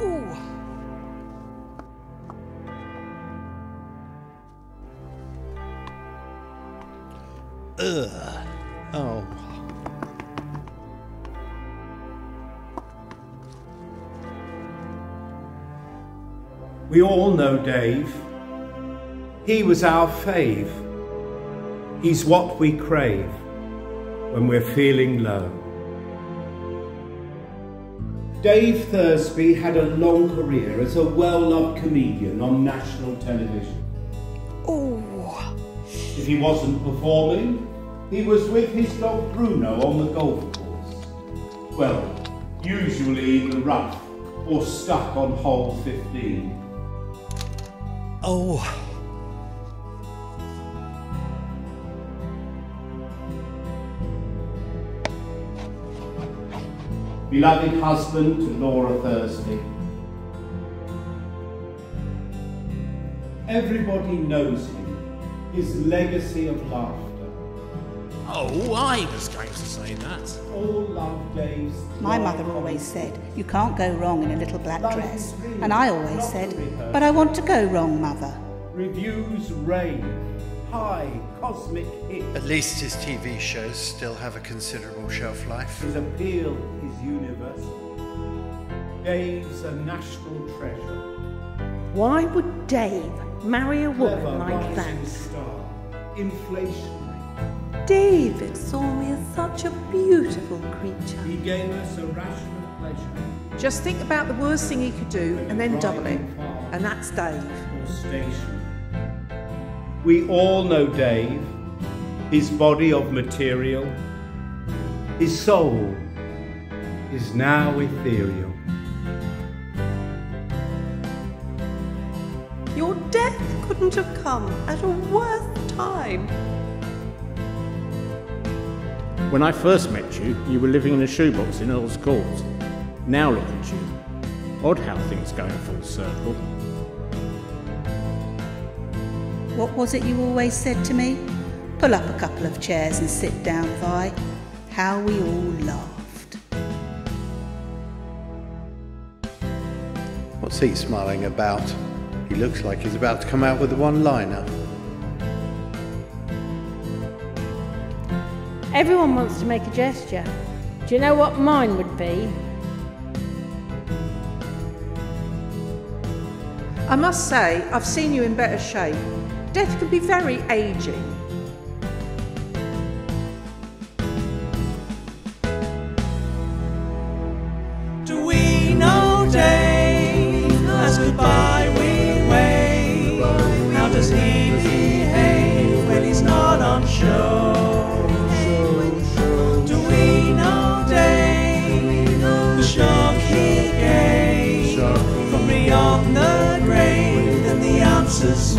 Ugh. Oh. We all know Dave. He was our fave. He's what we crave when we're feeling low. Dave Thursby had a long career as a well-loved comedian on national television. Ooh. If he wasn't performing, he was with his dog Bruno on the golf course. Well, usually in the rough or stuck on hole 15. Oh. Beloved husband to Laura Thursby. Everybody knows him, his legacy of laughter. Oh, I was going to say that. All love Dave's. My mother always said, you can't go wrong in a little black dress. And I always said, but I want to go wrong, mother. Reviews rave, high cosmic hit. At least his TV shows still have a considerable shelf life. His appeal is universal. Dave's a national treasure. Why would Dave marry a Clever woman like that? star. Inflationary. David saw me as such a beautiful creature. He gave us a ration of pleasure. Just think about the worst thing he could do and then double it. And that's Dave. Or station. We all know Dave, his body of material, his soul is now ethereal. Your death couldn't have come at a worse time. When I first met you, you were living in a shoebox in Earl's Court. Now look at you. Odd how things go in full circle. What was it you always said to me? Pull up a couple of chairs and sit down, Vi. How we all laughed. What's he smiling about? He looks like he's about to come out with a one-liner. Everyone wants to make a gesture. Do you know what mine would be? I must say, I've seen you in better shape. Death can be very ageing. Do we know Dave as goodbye we wave? How does he behave when he's not on show? Do we know Dave the shock he gave from beyond the grave and the answers?